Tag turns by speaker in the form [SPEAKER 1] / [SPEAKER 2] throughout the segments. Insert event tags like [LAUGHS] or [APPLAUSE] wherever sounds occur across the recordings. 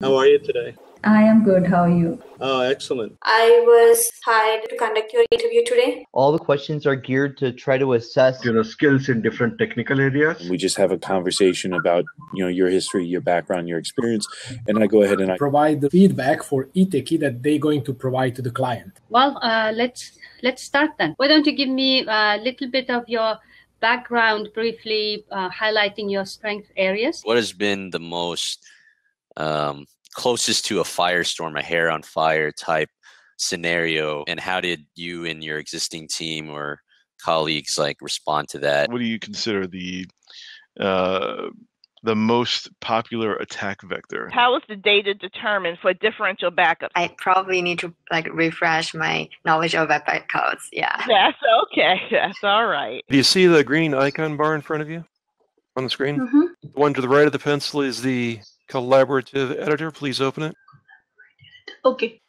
[SPEAKER 1] How are you today?
[SPEAKER 2] I am good. How are you?
[SPEAKER 1] Oh, excellent.
[SPEAKER 3] I was hired to conduct your interview today.
[SPEAKER 4] All the questions are geared to try to assess
[SPEAKER 5] your know skills in different technical areas.
[SPEAKER 6] We just have a conversation about you know your history, your background, your experience, and I go ahead and I
[SPEAKER 7] provide the feedback for eTeki that they're going to provide to the client.
[SPEAKER 8] Well, uh, let's let's start then. Why don't you give me a little bit of your background, briefly uh, highlighting your strength areas?
[SPEAKER 9] What has been the most um, closest to a firestorm, a hair on fire type scenario, and how did you and your existing team or colleagues like respond to that?
[SPEAKER 10] What do you consider the uh, the most popular attack vector?
[SPEAKER 11] How is the data determined for differential backup?
[SPEAKER 12] I probably need to like refresh my knowledge of web codes. Yeah. [LAUGHS]
[SPEAKER 11] That's okay. That's all right.
[SPEAKER 13] Do you see the green icon bar in front of you on the screen?
[SPEAKER 2] Mm-hmm.
[SPEAKER 13] The one to the right of the pencil is the collaborative editor. Please open it.
[SPEAKER 2] Okay.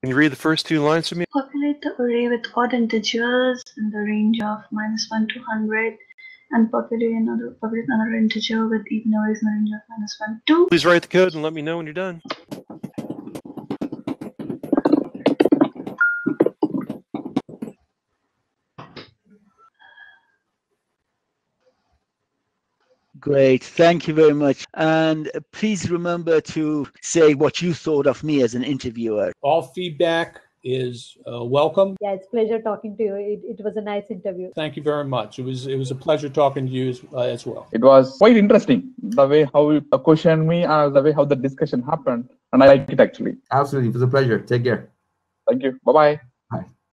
[SPEAKER 13] Can you read the first two lines for me?
[SPEAKER 2] Populate the array with odd integers in the range of minus 1 to 100 and populate another, populate another integer with even arrays in the range of minus 1 to.
[SPEAKER 13] Please write the code and let me know when you're done.
[SPEAKER 14] Great. Thank you very much. And please remember to say what you thought of me as an interviewer.
[SPEAKER 7] All feedback is uh, welcome.
[SPEAKER 15] Yeah, it's pleasure talking to you. It, it was a nice interview.
[SPEAKER 7] Thank you very much. It was it was a pleasure talking to you as, uh, as well.
[SPEAKER 16] It was quite interesting the way how you questioned me and the way how the discussion happened, and I like it actually.
[SPEAKER 17] Absolutely, it was a pleasure. Take care.
[SPEAKER 16] Thank you. Bye bye.